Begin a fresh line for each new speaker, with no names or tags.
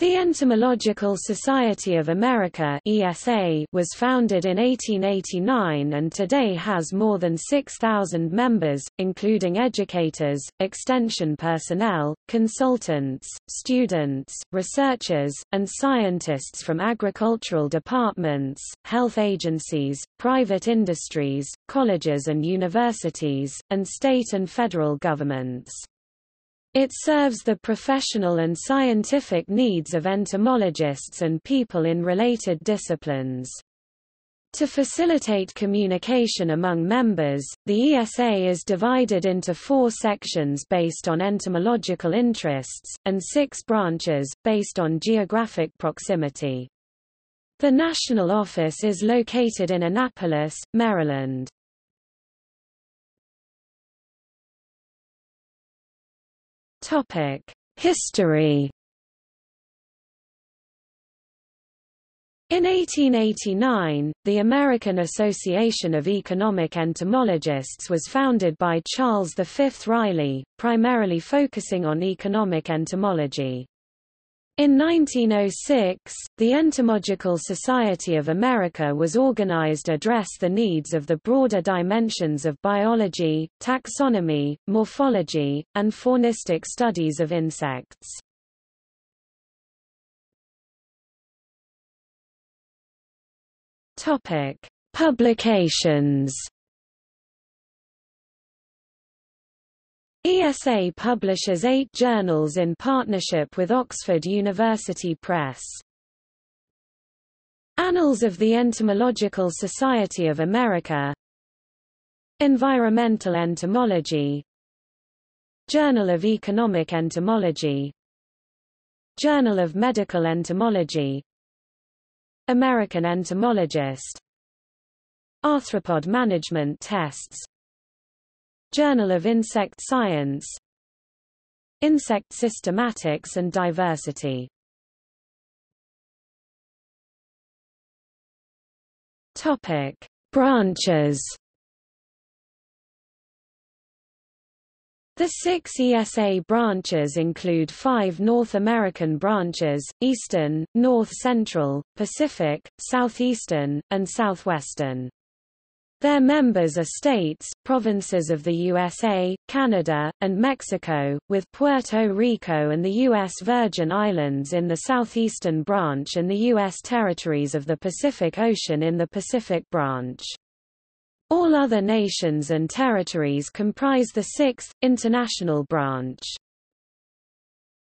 The Entomological Society of America ESA was founded in 1889 and today has more than 6,000 members, including educators, extension personnel, consultants, students, researchers, and scientists from agricultural departments, health agencies, private industries, colleges and universities, and state and federal governments. It serves the professional and scientific needs of entomologists and people in related disciplines. To facilitate communication among members, the ESA is divided into four sections based on entomological interests, and six branches, based on geographic proximity. The national office is located in Annapolis, Maryland. Topic: History. In 1889, the American Association of Economic Entomologists was founded by Charles V. Riley, primarily focusing on economic entomology. In 1906, the Entomological Society of America was organized to address the needs of the broader dimensions of biology, taxonomy, morphology, and faunistic studies of insects. Topic: Publications ESA publishes eight journals in partnership with Oxford University Press. Annals of the Entomological Society of America. Environmental Entomology. Journal of Economic Entomology. Journal of Medical Entomology. American Entomologist. Arthropod Management Tests Journal of Insect Science Insect Systematics and Diversity Topic. Branches The six ESA branches include five North American branches, Eastern, North Central, Pacific, Southeastern, and Southwestern. Their members are states, provinces of the USA, Canada, and Mexico, with Puerto Rico and the U.S. Virgin Islands in the southeastern branch and the U.S. territories of the Pacific Ocean in the Pacific branch. All other nations and territories comprise the sixth, international branch.